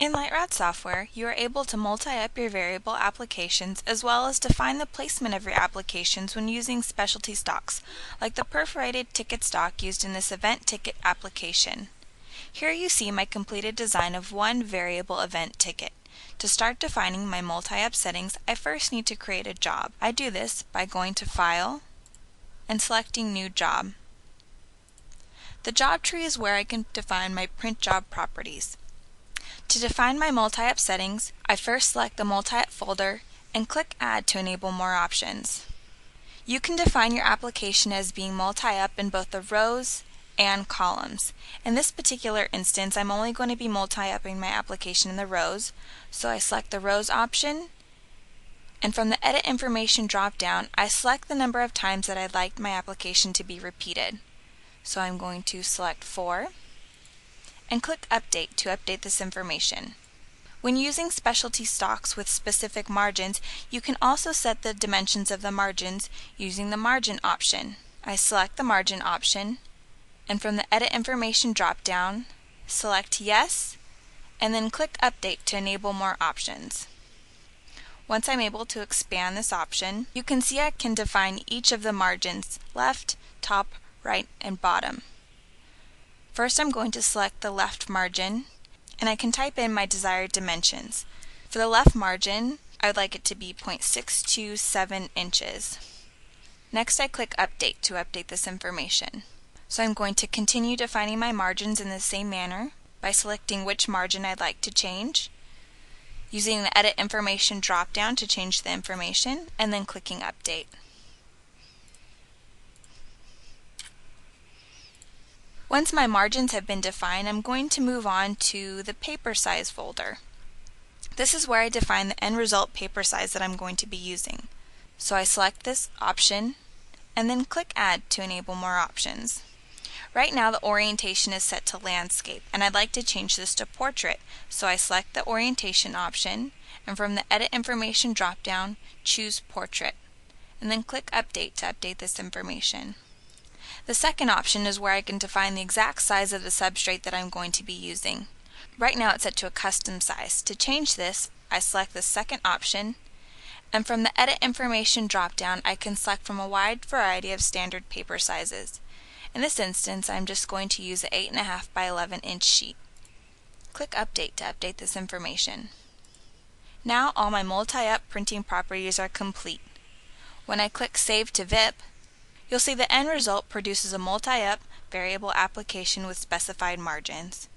In Lytrod software, you are able to multi-up your variable applications as well as define the placement of your applications when using specialty stocks, like the perforated ticket stock used in this event ticket application. Here you see my completed design of one variable event ticket. To start defining my multi-up settings, I first need to create a job. I do this by going to File and selecting New Job. The job tree is where I can define my print job properties. To define my multi-up settings, I first select the multi-up folder and click Add to enable more options. You can define your application as being multi-up in both the rows and columns. In this particular instance, I'm only going to be multi-upping my application in the rows, so I select the rows option and from the Edit Information drop-down, I select the number of times that I'd like my application to be repeated. So I'm going to select 4 and click Update to update this information. When using specialty stocks with specific margins, you can also set the dimensions of the margins using the Margin option. I select the Margin option, and from the Edit Information drop-down, select Yes, and then click Update to enable more options. Once I'm able to expand this option, you can see I can define each of the margins, left, top, right, and bottom. First I'm going to select the left margin and I can type in my desired dimensions. For the left margin, I would like it to be 0.627 inches. Next I click Update to update this information. So I'm going to continue defining my margins in the same manner by selecting which margin I'd like to change, using the Edit Information drop-down to change the information, and then clicking Update. Once my margins have been defined, I'm going to move on to the paper size folder. This is where I define the end result paper size that I'm going to be using. So I select this option and then click Add to enable more options. Right now the orientation is set to landscape and I'd like to change this to portrait so I select the orientation option and from the edit information drop down choose portrait and then click update to update this information. The second option is where I can define the exact size of the substrate that I'm going to be using. Right now it's set to a custom size. To change this, I select the second option and from the Edit Information drop-down I can select from a wide variety of standard paper sizes. In this instance I'm just going to use an 8.5 by 11 inch sheet. Click Update to update this information. Now all my multi-up printing properties are complete. When I click Save to VIP, You'll see the end result produces a multi-up variable application with specified margins.